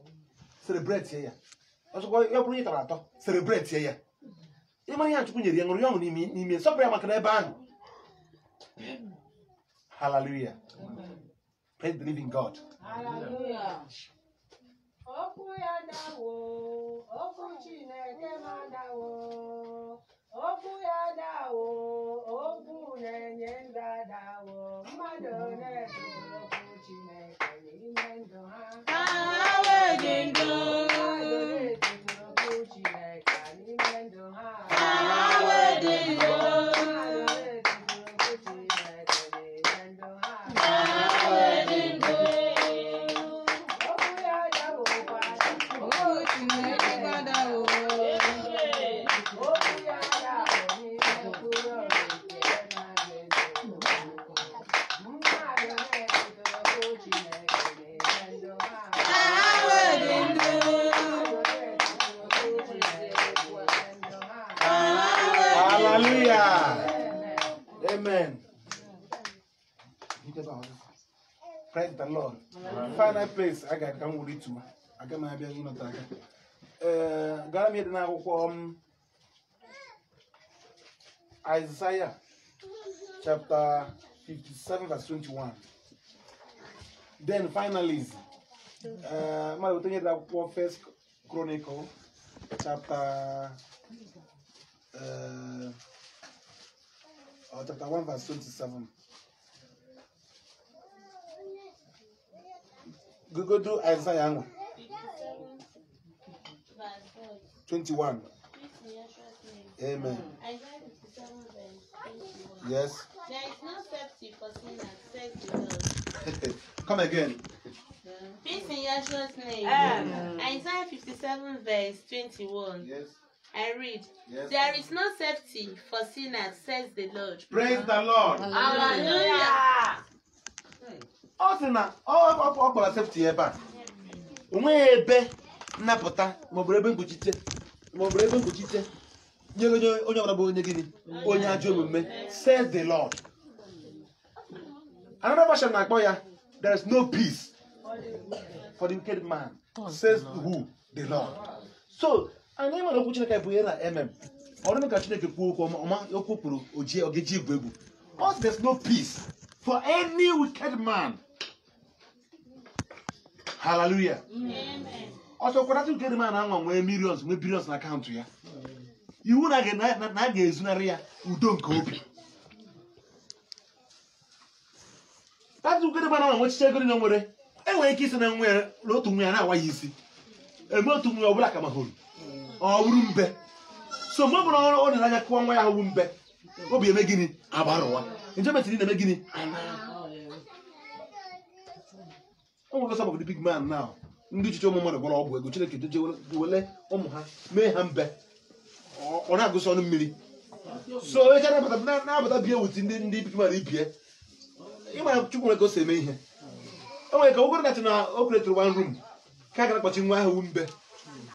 Celebrate here. Also, everyone eat atọ. Celebrate here. Ị mara ihe a Chukwu nyere ya ṅụrụ ya ọṅụ n'ime n'ime sọpụrụ ya maka n'ebe ahụ. Hallelujah. Praise the living God. Hallelujah. Okwu okwu Chineke na-adawo okwu ya dawo okwu na-enye ndụ adawo mmadụ na-ekwu okwu Chineke Lord. Final place i got aka m wuri tuo aga m abịa ịnọta Uh, ee gara m ịdị n'akwụkwọ m Isaiah chapter 57 verse 21 then finally ee mmadụ otu onye is akwụkwọ First Chronicle chapter uh, oh, chapter 1 verse 27 Google Isaiah 21. Amen. Yes. There is no safety for Come again. Peace in name. Isaiah 57, verse 21. Yes. I read, yes. There is no safety for sinners, says the Lord. Praise the Lord. Hallelujah. Hallelujah. ọ sị na ọ kpọrọ sefti ebe a onweghị ebe nnapụta maọbụ ebe mkpuchite maọbụ ebe mkpuchite nye onye onye ọbụla bụ onye gịnị onye ajọ omume says the Lord another version na-akpọ ya there is no peace for the wicked man says who the Lord so anyị nwere okwu Chineke bụ ihe na mm ọrụ ka Chineke kwuo okwu ọma okwu kwuru oji ogeji igwe egwu but there is no peace for any wicked man haleluya ọtụtụ kwụratụ nke dị ma na-anwa nwee milions, nwee bilions na ya iwu na a ga-ezunarị ya udo nke obi tatụ nke dị ma na-anwa ego nwere enwere ike isi na nwa ya na otu ya ya isi eme otu nwa ọ mbe so mgbe ọrụ ọ kụwa nwa ya obi eme gịnị agbarụwa na-eme gịnị nwere some of the big man now ndị ichiche ụmụ mmadụ gwara ọgwụ ego chineke jeje wele ụmụ ha mee ha mbe ọ na-agụsị ọnụ mmiri so eche na-abata bie wuti ndị ndị big ibie ịmara chukwu nwere ka o si eme ihe o nwere ka o kwere na o kretere one room ka a gara kpọchi nwa ahụ mbe